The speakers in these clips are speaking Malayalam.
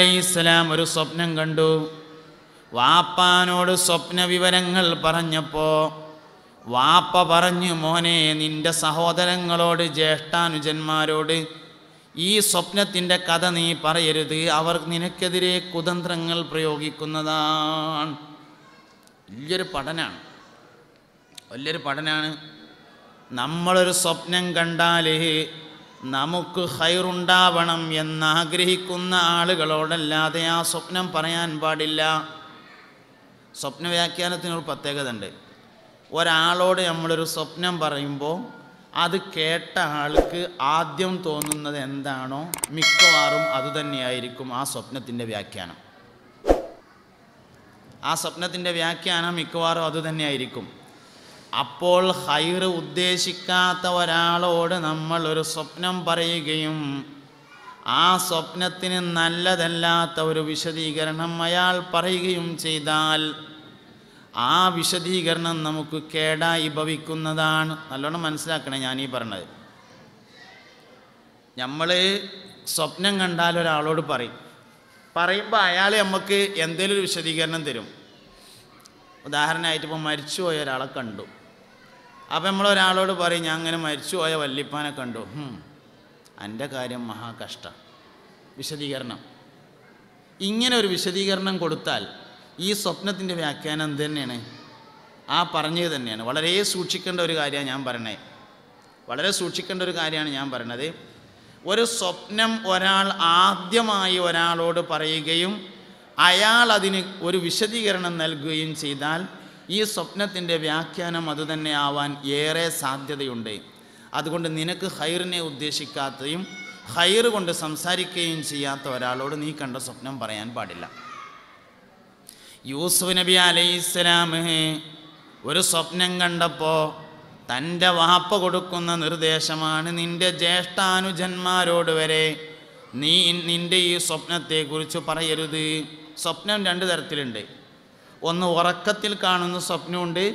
അലൈഹിസ്സലാം ഒരു സ്വപ്നം കണ്ടു. വാപ്പാനോട് സ്വപ്ന വിവരങ്ങൾ പറഞ്ഞപ്പോൾ വാപ്പ പറഞ്ഞു മോനെ നിന്റെ സഹോദരങ്ങളോട് ജ്യേഷ്ഠാനുജന്മാരോട് ഈ സ്വപ്നത്തിന്റെ കഥ നീ പറയരുത്. അവർ നിനക്കെതിരെ കുതന്ത്രങ്ങൾ പ്രയോഗിക്കുന്നതാണ്. വലിയൊരു പഠനമാണ് വലിയൊരു പഠനമാണ് നമ്മളൊരു സ്വപ്നം കണ്ടാൽ നമുക്ക് ഹൈറുണ്ടാവണം എന്നാഗ്രഹിക്കുന്ന ആളുകളോടല്ലാതെ ആ സ്വപ്നം പറയാൻ പാടില്ല. സ്വപ്ന വ്യാഖ്യാനത്തിനൊരു പ്രത്യേകത ഉണ്ട് ഒരാളോട് നമ്മളൊരു സ്വപ്നം പറയുമ്പോൾ അത് കേട്ട ആൾക്ക് ആദ്യം തോന്നുന്നത് എന്താണോ മിക്കവാറും അതുതന്നെയായിരിക്കും ആ സ്വപ്നത്തിന്റെ വ്യാഖ്യാനം. ആ സ്വപ്നത്തിന്റെ വ്യാഖ്യാനം മിക്കവാറും അതുതന്നെയായിരിക്കും അപ്പോൾ ഹൈർ ഉദ്ദേശിക്കാത്ത ഒരാളോട് നമ്മൾ ഒരു സ്വപ്നം പറയുകയും ആ സ്വപ്നത്തിന് നല്ലതല്ലാത്ത ഒരു വിശദീകരണം അയാൾ പറയുകയും ചെയ്താൽ ആ വിശദീകരണം നമുക്ക് കേടായി ഭവിക്കുന്നതാണ്. നല്ലോണം മനസ്സിലാക്കണേ ഞാൻ ഈ പറഞ്ഞത്. നമ്മൾ സ്വപ്നം കണ്ടാൽ ഒരാളോട് പറയും. പറയുമ്പോൾ അയാൾ നമുക്ക് എന്തെങ്കിലും ഒരു വിശദീകരണം തരും. ഉദാഹരണമായിട്ട് ഇപ്പോൾ മരിച്ചുപോയ ഒരാളെ കണ്ടു. അപ്പം നമ്മളൊരാളോട് പറയും ഞാൻ അങ്ങനെ മരിച്ചുപോയ വല്ലിപ്പാനെ കണ്ടു. എന്റെ കാര്യം മഹാകഷ്ടം വിശദീകരണം. ഇങ്ങനെ ഒരു വിശദീകരണം കൊടുത്താൽ ഈ സ്വപ്നത്തിന്റെ വ്യാഖ്യാനം എന്ത് തന്നെയാണ്? ആ പറഞ്ഞത് തന്നെയാണ്. വളരെ സൂക്ഷിക്കേണ്ട ഒരു കാര്യമാണ് ഞാൻ പറയണേ. വളരെ സൂക്ഷിക്കേണ്ട ഒരു കാര്യമാണ് ഞാൻ പറയണത്. ഒരു സ്വപ്നം ഒരാൾ ആദ്യമായി ഒരാളോട് പറയുകയും അയാൾ അതിന് ഒരു വിശദീകരണം നൽകുകയും ചെയ്താൽ ഈ സ്വപ്നത്തിന്റെ വ്യാഖ്യാനം അതുതന്നെ ആവാൻ ഏറെ സാധ്യതയുണ്ട്. അതുകൊണ്ട് നിനക്ക് ഹൈറിനെ ഉദ്ദേശിക്കാത്തയും ഹൈറ് കൊണ്ട് സംസാരിക്കുകയും ചെയ്യാത്ത ഒരാളോട് നീ കണ്ട സ്വപ്നം പറയാൻ പാടില്ല. യൂസുഫ് നബി അലൈഹിസ്സലാം ഒരു സ്വപ്നം കണ്ടപ്പോൾ തന്റെ വാപ്പ കൊടുക്കുന്ന നിർദ്ദേശമാണ് നിന്റെ ജ്യേഷ്ഠാനുജന്മാരോട് വരെ നീ നിന്റെ ഈ സ്വപ്നത്തെക്കുറിച്ച് പറയരുത്. സ്വപ്നം രണ്ട് തരത്തിലുണ്ട്. ഒന്ന് ഉറക്കത്തിൽ കാണുന്ന സ്വപ്നമുണ്ട്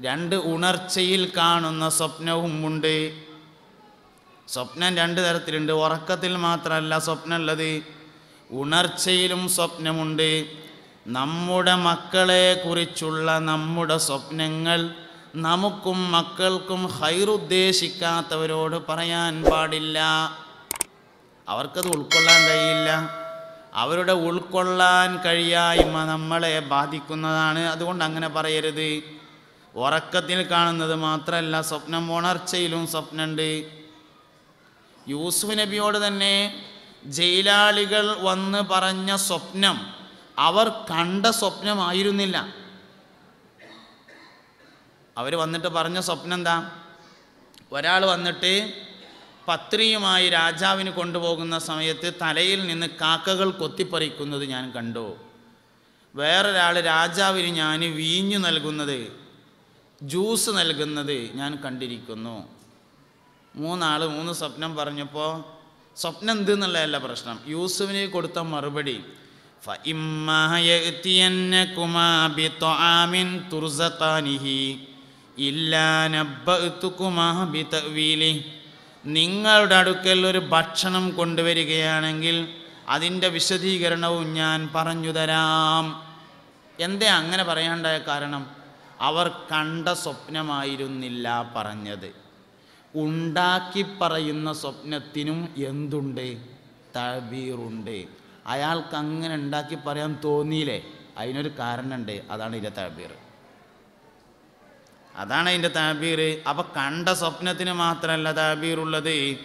രണ്ട് ഉണർച്ചയിൽ കാണുന്ന സ്വപ്നവും ഉണ്ട് സ്വപ്നം രണ്ട് തരത്തിലുണ്ട്. ഉറക്കത്തിൽ മാത്രമല്ല സ്വപ്നമുള്ളത് ഉണർച്ചയിലും സ്വപ്നമുണ്ട്. നമ്മുടെ മക്കളെ കുറിച്ചുള്ള നമ്മുടെ സ്വപ്നങ്ങൾ നമുക്കും മക്കൾക്കും ഹൈറുദ്ദേശിക്കാത്തവരോട് പറയാൻ പാടില്ല. അവർക്കത് ഉൾക്കൊള്ളാൻ കഴിയില്ല. അവരുടെ ഉൾക്കൊള്ളാൻ കഴിയായ്മ നമ്മളെ ബാധിക്കുന്നതാണ്. അതുകൊണ്ട് അങ്ങനെ പറയരുത്. ഉറക്കത്തിൽ കാണുന്നത് മാത്രമല്ല സ്വപ്നം ഉണർച്ചയിലും സ്വപ്നമുണ്ട് യൂസുഫ് നബിയോട് തന്നെ ജയിലാളികൾ വന്ന് പറഞ്ഞ സ്വപ്നം അവർ കണ്ട സ്വപ്നമായിരുന്നില്ല. അവർ വന്നിട്ട് പറഞ്ഞ സ്വപ്നം എന്താ ഒരാൾ വന്നിട്ട് പത്രിയുമായി രാജാവിന് കൊണ്ടുപോകുന്ന സമയത്ത് തലയിൽ നിന്ന് കാക്കകൾ കൊത്തിപ്പറിക്കുന്നത് ഞാൻ കണ്ടു. വേറൊരാൾ രാജാവിന് ഞാൻ വീഞ്ഞു നൽകുന്നത് ജ്യൂസ് നൽകുന്നത് ഞാൻ കണ്ടിരിക്കുന്നു. മൂന്നാൾ മൂന്ന് സ്വപ്നം പറഞ്ഞപ്പോൾ സ്വപ്നം എന്തെന്നുള്ളതല്ല പ്രശ്നം. യൂസുവിന് കൊടുത്ത മറുപടി ഇല്ല നിങ്ങളുടെ അടുക്കൽ ഒരു ഭക്ഷണം കൊണ്ടുവരികയാണെങ്കിൽ അതിന്റെ വിശദീകരണവും ഞാൻ പറഞ്ഞു തരാം. എന്തേ അങ്ങനെ പറയാണ്ടായ കാരണം? അവർ കണ്ട സ്വപ്നമായിരുന്നില്ല പറഞ്ഞത്. ഉണ്ടാക്കി പറയുന്ന സ്വപ്നത്തിനും എന്തുണ്ട്? തഴബീറുണ്ട് അയാൾക്ക് അങ്ങനെ ഉണ്ടാക്കി പറയാൻ തോന്നിയില്ലേ? അതിനൊരു കാരണമുണ്ട്. അതാണ് ഇതിന്റെ തഴബീർ അതാണ് അതിന്റെ താബീർ. അപ്പം കണ്ട സ്വപ്നത്തിന് മാത്രമല്ല താബീറുള്ളത്.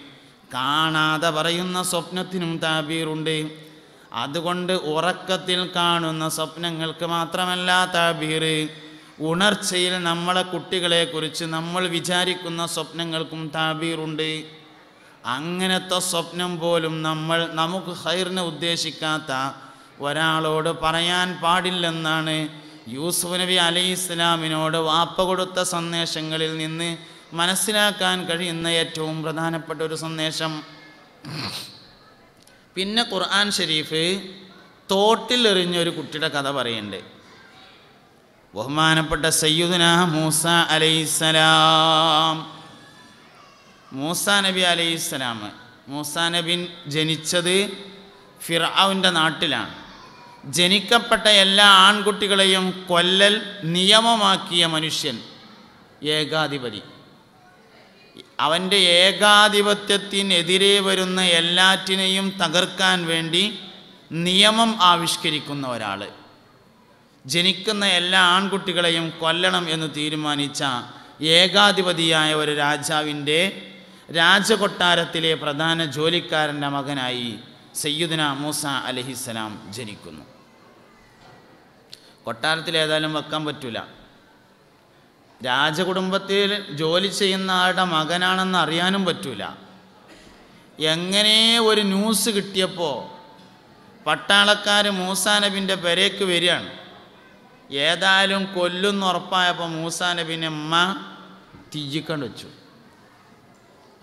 കാണാതെ പറയുന്ന സ്വപ്നത്തിനും താബീറുണ്ട്. അതുകൊണ്ട് ഉറക്കത്തിൽ കാണുന്ന സ്വപ്നങ്ങൾക്ക് മാത്രമല്ല താബീർ. ഉണർച്ചയിൽ നമ്മളെ കുട്ടികളെക്കുറിച്ച് നമ്മൾ വിചാരിക്കുന്ന സ്വപ്നങ്ങൾക്കും താബീറുണ്ട്. അങ്ങനത്തെ സ്വപ്നം പോലും നമ്മൾ നമുക്ക് ഹൈറിനെ ഉദ്ദേശിക്കാത്ത ഒരാളോട് പറയാൻ പാടില്ലെന്നാണ് യൂസുഫ് നബി അലൈഹി ഇസ്ലാമിനോട് വാപ്പ കൊടുത്ത സന്ദേശങ്ങളിൽ നിന്ന് മനസ്സിലാക്കാൻ കഴിയുന്ന ഏറ്റവും പ്രധാനപ്പെട്ട ഒരു സന്ദേശം. പിന്നെ ഖുർആൻ ഷരീഫ് ഒരു കുട്ടിയുടെ കഥ പറയുന്നുണ്ട്. ബഹുമാനപ്പെട്ട സയ്യുദന മൂസ അലൈസലാം മൂസ നബി അലൈഹിസ്സലാം മൂസ നബിൻ ജനിച്ചത് ഫിറാവിന്റെ നാട്ടിലാണ്. ജനിക്കപ്പെട്ട എല്ലാ ആൺകുട്ടികളെയും കൊല്ലൽ നിയമമാക്കിയ മനുഷ്യൻ ഏകാധിപതി. അവന്റെ ഏകാധിപത്യത്തിനെതിരെ വരുന്ന എല്ലാറ്റിനെയും തകർക്കാൻ വേണ്ടി നിയമം ആവിഷ്കരിക്കുന്ന ഒരാൾ. ജനിക്കുന്ന എല്ലാ ആൺകുട്ടികളെയും കൊല്ലണം എന്ന് തീരുമാനിച്ച ഏകാധിപതിയായ ഒരു രാജാവിന്റെ രാജകൊട്ടാരത്തിലെ പ്രധാന ജോലിക്കാരന്റെ മകനായി സയ്യുദിന മൂസ അലഹിസ്സലാം ജനിക്കുന്നു. കൊട്ടാരത്തിൽ ഏതായാലും വെക്കാൻ പറ്റില്ല രാജകുടുംബത്തിൽ ജോലി ചെയ്യുന്ന ആളുടെ മകനാണെന്ന് അറിയാനും പറ്റില്ല എങ്ങനെ ഒരു ന്യൂസ് കിട്ടിയപ്പോൾ പട്ടാളക്കാർ മൂസാ നബിന്റെ പെരേക്ക് വരികയാണ്. ഏതായാലും കൊല്ലുന്ന ഉറപ്പായപ്പോൾ മൂസാ നബിനെ ഉമ്മ തീജിക്കണ്ട് വെച്ചു.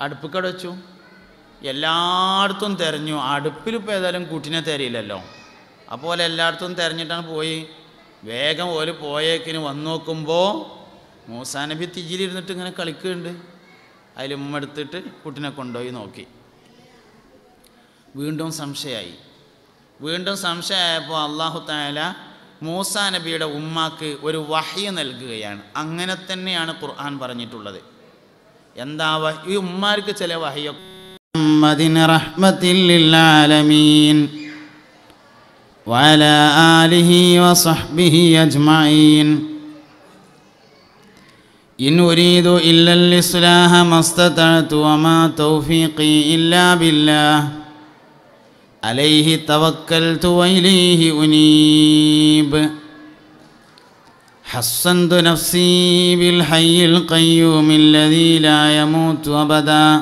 അടുപ്പിക്കട വെച്ചു. എല്ലായിടത്തും തിരഞ്ഞു. അടുപ്പിലിപ്പോൾ ഏതായാലും കുട്ടിനെ തരയില്ലല്ലോ. അപ്പോൾ എല്ലായിടത്തും തിരഞ്ഞിട്ടാണ് പോയി. വേഗം ഒരു പോയേക്കിന് വന്നോക്കുമ്പോൾ മൂസാ നബി തിജിലിരുന്നിട്ട് ഇങ്ങനെ കളിക്കുന്നുണ്ട്. അതിൽ ഉമ്മ എടുത്തിട്ട് കുട്ടിനെ കൊണ്ടുപോയി നോക്കി. വീണ്ടും സംശയമായി. വീണ്ടും സംശയമായപ്പോൾ അള്ളാഹു താല മൂസാ നബിയുടെ ഉമ്മാക്ക് ഒരു വഹ്യ നൽകുകയാണ്. അങ്ങനെ തന്നെയാണ് ഖുർആൻ പറഞ്ഞിട്ടുള്ളത്. എന്താ വഹ് ഈ ഉമ്മാർക്ക് ചില വഹിയൊക്കെ وعلى آله وصحبه أجمعين. إن أريد إلا الإصلاح ما استطعت وما توفيقي إلا بالله. عليه توكلت وإليه أنيب. حصنت نفسي بالحي القيوم الذي لا يموت أبدا.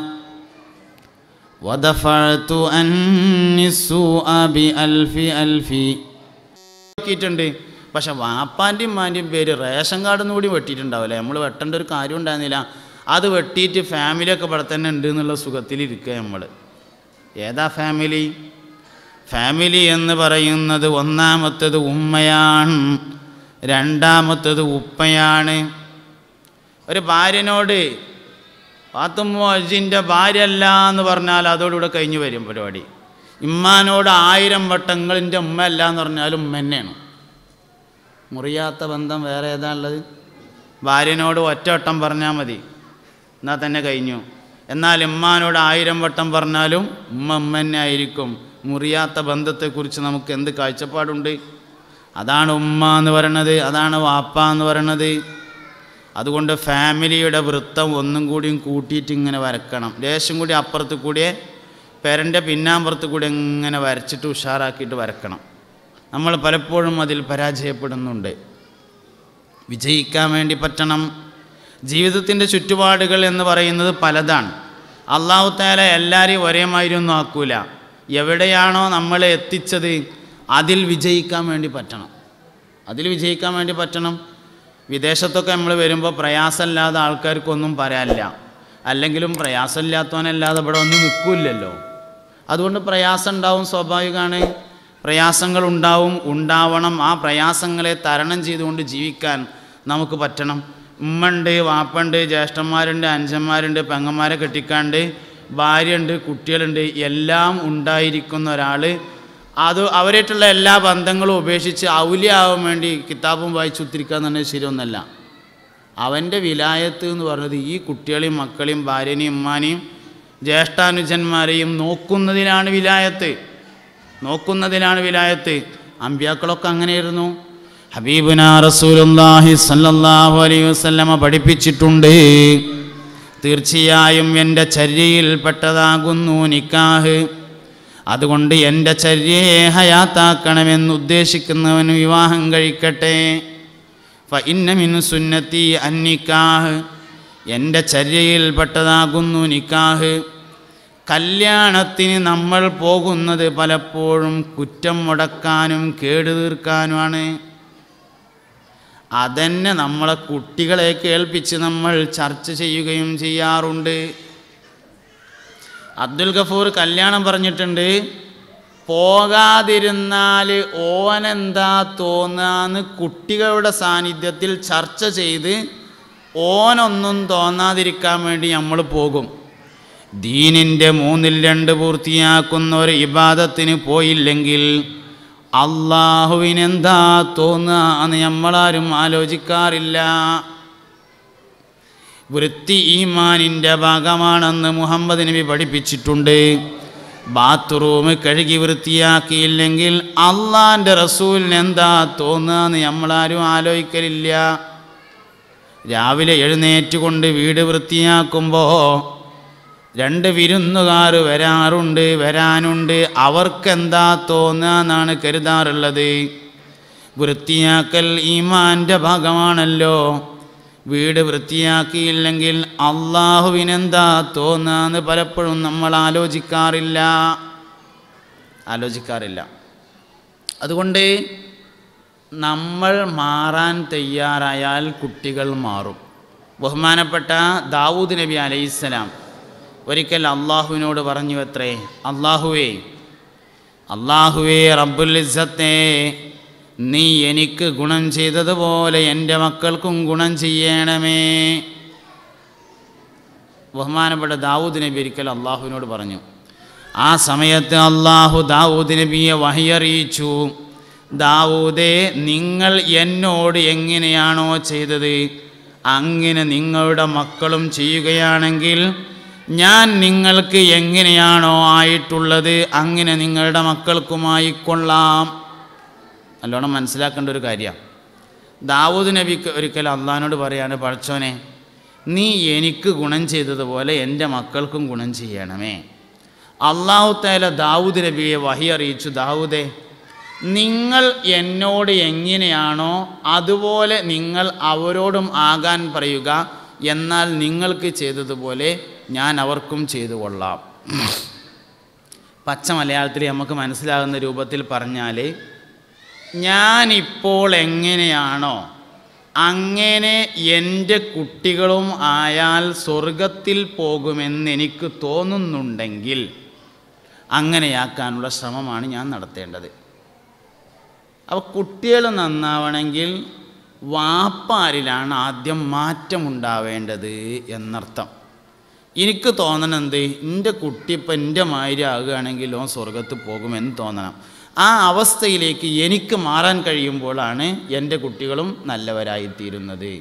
വദഫഴത്തു അന്നിസു അബി അൽഫി അൽഫി. നോക്കിയിട്ടുണ്ട്. പക്ഷെ വാപ്പാന്റെയും മാന്റെയും പേര് റേഷൻ കാർഡിൽ നിന്ന് കൂടി വെട്ടിയിട്ടുണ്ടാവില്ല. നമ്മൾ വെട്ടേണ്ട ഒരു കാര്യം ഉണ്ടായിരുന്നില്ല. അത് വെട്ടിയിട്ട് ഫാമിലിയൊക്കെ ഇവിടെ തന്നെ ഉണ്ട് എന്നുള്ള സുഖത്തിലിരിക്കുക നമ്മൾ. ഏതാ ഫാമിലി ഫാമിലി എന്ന് പറയുന്നത് ഒന്നാമത്തത് ഉമ്മയാണ്. രണ്ടാമത്തത് ഉപ്പയാണ്. ഒരു ഭാര്യനോട് പാത്തുമ്മോജിന്റെ ഭാര്യ അല്ല എന്ന് പറഞ്ഞാൽ അതോടുകൂടെ കഴിഞ്ഞു വരും പരിപാടി. ഇമ്മാനോട് ആയിരം വട്ടങ്ങളിന്റെ ഉമ്മ അല്ല എന്ന് പറഞ്ഞാലും ഉമ്മ തന്നെയാണ്. മുറിയാത്ത ബന്ധം വേറെ ഏതാ ഉള്ളത്? ഭാര്യനോട് ഒറ്റവട്ടം പറഞ്ഞാൽ മതി. എന്നാൽ തന്നെ കഴിഞ്ഞു. എന്നാൽ ഇമ്മാനോട് ആയിരം വട്ടം പറഞ്ഞാലും ഉമ്മ ഉമ്മ തന്നെ ആയിരിക്കും. മുറിയാത്ത ബന്ധത്തെക്കുറിച്ച് നമുക്ക് എന്ത് കാഴ്ചപ്പാടുണ്ട്? അതാണ് ഉമ്മ എന്ന് പറയണത് അതാണ് വാപ്പ എന്ന് പറയണത്. അതുകൊണ്ട് ഫാമിലിയുടെ വൃത്തം ഒന്നും കൂടിയും കൂട്ടിയിട്ട് ഇങ്ങനെ വരക്കണം. ലേശം കൂടി അപ്പുറത്ത് കൂടിയേ പെരന്റെ പിന്നാമ്പുറത്ത് കൂടി ഇങ്ങനെ വരച്ചിട്ട് ഉഷാറാക്കിയിട്ട് വരക്കണം. നമ്മൾ പലപ്പോഴും അതിൽ പരാജയപ്പെടുന്നുണ്ട്. വിജയിക്കാൻ വേണ്ടി പറ്റണം. ജീവിതത്തിന്റെ ചുറ്റുപാടുകൾ എന്ന് പറയുന്നത് പലതാണ്. അള്ളാഹു താല എല്ലാവരെയും ഒരേ മാതിരിയൊന്നും ആക്കൂല. എവിടെയാണോ നമ്മളെ എത്തിച്ചത് അതിൽ വിജയിക്കാൻ വേണ്ടി പറ്റണം. അതിൽ വിജയിക്കാൻ വേണ്ടി പറ്റണം. വിദേശത്തൊക്കെ നമ്മൾ വരുമ്പോൾ പ്രയാസമില്ലാതെ ആൾക്കാർക്കൊന്നും പറയാനില്ല. അല്ലെങ്കിലും പ്രയാസമില്ലാത്തവനല്ലാതെ ഇവിടെ ഒന്നും നിൽക്കില്ലല്ലോ. അതുകൊണ്ട് പ്രയാസം ഉണ്ടാവും സ്വാഭാവികമാണ്. പ്രയാസങ്ങൾ ഉണ്ടാവും ഉണ്ടാവണം. ആ പ്രയാസങ്ങളെ തരണം ചെയ്തുകൊണ്ട് ജീവിക്കാൻ നമുക്ക് പറ്റണം. ഉമ്മണ്ട് വാപ്പുണ്ട് ജ്യേഷ്ഠന്മാരുണ്ട് അഞ്ചന്മാരുണ്ട് പെങ്ങന്മാരെ കെട്ടിക്കാണ്ട് ഭാര്യയുണ്ട് കുട്ടികളുണ്ട് എല്ലാം ഉണ്ടായിരിക്കുന്ന ഒരാൾ അത് അവരായിട്ടുള്ള എല്ലാ ബന്ധങ്ങളും ഉപേക്ഷിച്ച് ഔലിയാവാൻ വേണ്ടി കിതാബും വായിച്ചു ഉത്തിരിക്കുക എന്നുള്ളത് ശരിയൊന്നല്ല. അവന്റെ വിലായത്ത് എന്ന് പറഞ്ഞത് ഈ കുട്ടികളെയും മക്കളെയും ഭാര്യനെയും ഉമ്മാനെയും ജ്യേഷ്ഠാനുജന്മാരെയും നോക്കുന്നതിനാണ് വിലായത്ത്. നോക്കുന്നതിനാണ് വിലായത്ത്. അമ്പ്യാക്കളൊക്കെ അങ്ങനെയായിരുന്നു. ഹബീബുന റസൂലുല്ലാഹി സല്ലല്ലാഹു അലൈഹി വസല്ലമ പഠിപ്പിച്ചിട്ടുണ്ട്. തീർച്ചയായും എന്റെ ചര്യയിൽപ്പെട്ടതാകുന്നു നിക്കാഹ്. അതുകൊണ്ട് എന്റെ ചര്യയെ ഹയാത്താക്കണമെന്ന് ഉദ്ദേശിക്കുന്നവന് വിവാഹം കഴിക്കട്ടെ. ഇന്നമിനു സുന്നത്തി അന്നിക്കാഹ്. എന്റെ ചര്യയിൽപ്പെട്ടതാകുന്നു നിക്കാഹ്. കല്യാണത്തിന് നമ്മൾ പോകുന്നത് പലപ്പോഴും കുറ്റം മുടക്കാനും കേടു തീർക്കാനുമാണ്. അതന്നെ നമ്മളെ കുട്ടികളെ കേൾപ്പിച്ച് നമ്മൾ ചർച്ച ചെയ്യുകയും ചെയ്യാറുണ്ട്. അബ്ദുൽ ഗഫൂർ കല്യാണം പറഞ്ഞിട്ടുണ്ട്. പോകാതിരുന്നാൽ ഓനെന്താ തോന്നാന്ന് കുട്ടികളുടെ സാന്നിധ്യത്തിൽ ചർച്ച ചെയ്ത് ഓനൊന്നും തോന്നാതിരിക്കാൻ വേണ്ടി നമ്മൾ പോകും. ദീനിന്റെ മൂന്നിൽ രണ്ട് പൂർത്തിയാക്കുന്ന ഒരു ഇബാദത്തിന് പോയില്ലെങ്കിൽ അള്ളാഹുവിനെന്താ തോന്നുക എന്ന് നമ്മളാരും ആലോചിക്കാറില്ല. വൃത്തി ഈമാനിന്റെ ഭാഗമാണെന്ന് മുഹമ്മദ് നബി പഠിപ്പിച്ചിട്ടുണ്ട്. ബാത്റൂം കഴുകി വൃത്തിയാക്കിയില്ലെങ്കിൽ അള്ളാന്റെ റസൂലിന് എന്താ തോന്നുകയെന്ന് നമ്മളാരും ആലോചിക്കലില്ല. രാവിലെ എഴുന്നേറ്റ് കൊണ്ട് വീട് വൃത്തിയാക്കുമ്പോൾ രണ്ട് വിരുന്നുകാർ വരാറുണ്ട് വരാനുണ്ട്. അവർക്കെന്താ തോന്നുകയെന്നാണ് കരുതാറുള്ളത്. വൃത്തിയാക്കൽ ഈമാന്റെ ഭാഗമാണല്ലോ. വീട് വൃത്തിയാക്കിയില്ലെങ്കിൽ അള്ളാഹുവിനെന്താ തോന്നാന്ന് പലപ്പോഴും നമ്മൾ ആലോചിക്കാറില്ല. ആലോചിക്കാറില്ല. അതുകൊണ്ട് നമ്മൾ മാറാൻ തയ്യാറായാൽ കുട്ടികൾ മാറും. ബഹുമാനപ്പെട്ട ദാവൂദ് നബി അലൈഹിസ്സലാം ഒരിക്കൽ അള്ളാഹുവിനോട് പറഞ്ഞു അത്രേ അള്ളാഹുവേ അള്ളാഹുവേ റബ്ബുൽ ഇസ്സത്തെ നീ എനിക്ക് ഗുണം ചെയ്തതുപോലെ എന്റെ മക്കൾക്കും ഗുണം ചെയ്യണമേ. ബഹുമാനപ്പെട്ട ദാവൂദ് നബി ഒരിക്കൽ അള്ളാഹുവിനോട് പറഞ്ഞു ആ സമയത്ത് അള്ളാഹു ദാവൂദ് നബിയെ വഹിയറിയിച്ചു. ദാവൂദേ നിങ്ങൾ എന്നോട് എങ്ങനെയാണോ ചെയ്തത്? അങ്ങനെ നിങ്ങളുടെ മക്കളും ചെയ്യുകയാണെങ്കിൽ ഞാൻ നിങ്ങൾക്ക് എങ്ങനെയാണോ ആയിട്ടുള്ളത് അങ്ങനെ നിങ്ങളുടെ മക്കൾക്കുമായിക്കൊള്ളാം നല്ലോണം മനസ്സിലാക്കേണ്ട ഒരു കാര്യമാണ് ദാവൂദ് നബിക്ക് ഒരിക്കൽ അള്ളഹാനോട് പറയാണ് പഴച്ചോനെ നീ എനിക്ക് ഗുണം ചെയ്തതുപോലെ എന്റെ മക്കൾക്കും ഗുണം ചെയ്യണമേ. അള്ളാഹു തേല ദാവൂദ് നബിയെ വഹി അറിയിച്ചു ദാവൂദേ നിങ്ങൾ എന്നോട് എങ്ങനെയാണോ അതുപോലെ നിങ്ങൾ അവരോടും ആകാൻ പറയുക എന്നാൽ നിങ്ങൾക്ക് ചെയ്തതുപോലെ ഞാൻ അവർക്കും ചെയ്തു കൊള്ളാം. പച്ച മലയാളത്തിൽ നമുക്ക് മനസ്സിലാകുന്ന രൂപത്തിൽ പറഞ്ഞാൽ ഞാനിപ്പോൾ എങ്ങനെയാണോ? അങ്ങനെ എന്റെ കുട്ടികളും ആയാൽ സ്വർഗത്തിൽ പോകുമെന്ന് എനിക്ക് തോന്നുന്നുണ്ടെങ്കിൽ അങ്ങനെയാക്കാനുള്ള ശ്രമമാണ് ഞാൻ നടത്തേണ്ടത്. അപ്പോൾ കുട്ടികൾ നന്നാവണമെങ്കിൽ വാപ്പാരിലാണ് ആദ്യം മാറ്റമുണ്ടാവേണ്ടത് എന്നർത്ഥം. എനിക്ക് തോന്നണം എന്ത് എന്റെ കുട്ടി ഇപ്പം എന്റെ മാതിരി ആകുകയാണെങ്കിൽ ഓൻ സ്വർഗത്ത് പോകുമെന്ന് തോന്നണം. ആ അവസ്ഥയിലേക്ക് എനിക്ക് മാറാൻ കഴിയുമ്പോഴാണ് എന്റെ കുട്ടികളും നല്ലവരായിത്തീരുന്നത്.